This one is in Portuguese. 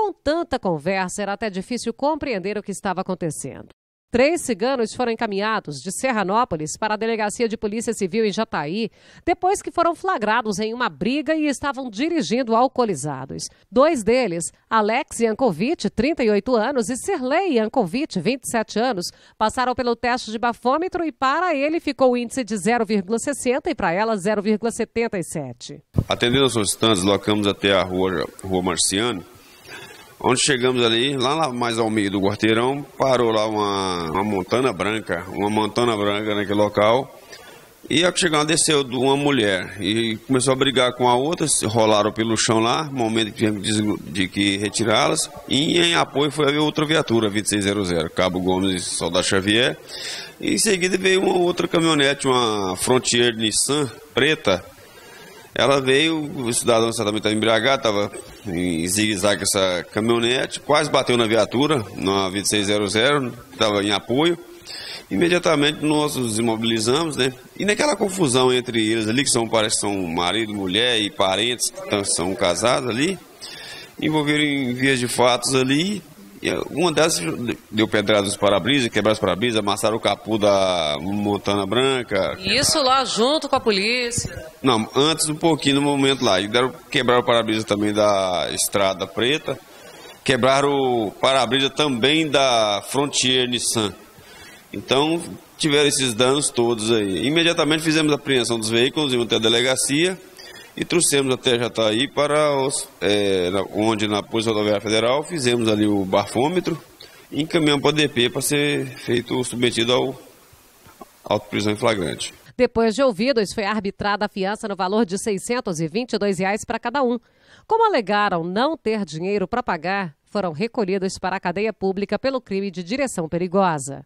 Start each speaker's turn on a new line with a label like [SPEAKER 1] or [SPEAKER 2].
[SPEAKER 1] com tanta conversa era até difícil compreender o que estava acontecendo. Três ciganos foram encaminhados de Serranópolis para a Delegacia de Polícia Civil em Jataí, depois que foram flagrados em uma briga e estavam dirigindo alcoolizados. Dois deles, Alex Yankovic, 38 anos, e Sirley Yankovic, 27 anos, passaram pelo teste de bafômetro e para ele ficou o índice de 0,60 e para ela 0,77.
[SPEAKER 2] Atendendo aos solicitantes, locamos até a rua, rua Marciano Onde chegamos ali, lá mais ao meio do quarteirão, parou lá uma, uma montana branca, uma montana branca naquele local. E ao chegamos, desceu uma mulher e começou a brigar com a outra, rolaram pelo chão lá, momento que tivemos de que retirá-las. E em apoio foi a outra viatura, 2600, Cabo Gomes e Soldado Xavier. E em seguida veio uma outra caminhonete, uma Frontier Nissan preta, ela veio, o cidadão certamente estava embriagado, estava em zigue-zague essa caminhonete, quase bateu na viatura, na 2600, estava em apoio. Imediatamente nós nos imobilizamos, né? E naquela confusão entre eles ali, que são, parece que são marido, mulher e parentes, que são casados ali, envolveram em vias de fatos ali, uma dessas deu pedrada nos para-brisa, quebraram os para-brisa, amassaram o capu da Montana Branca.
[SPEAKER 1] Isso lá junto com a polícia?
[SPEAKER 2] Não, antes um pouquinho no momento lá. E deram, quebraram o para-brisa também da Estrada Preta. Quebraram o para-brisa também da Frontier Nissan. Então tiveram esses danos todos aí. Imediatamente fizemos a apreensão dos veículos, iam até a delegacia e trouxemos até Jataí para os, é, onde na Polícia Rodoviária Federal fizemos ali o bafômetro e encaminhamos para o DP para ser feito submetido ao auto-prisão em flagrante.
[SPEAKER 1] Depois de ouvidos, foi arbitrada a fiança no valor de 622 reais para cada um. Como alegaram não ter dinheiro para pagar, foram recolhidos para a cadeia pública pelo crime de direção perigosa.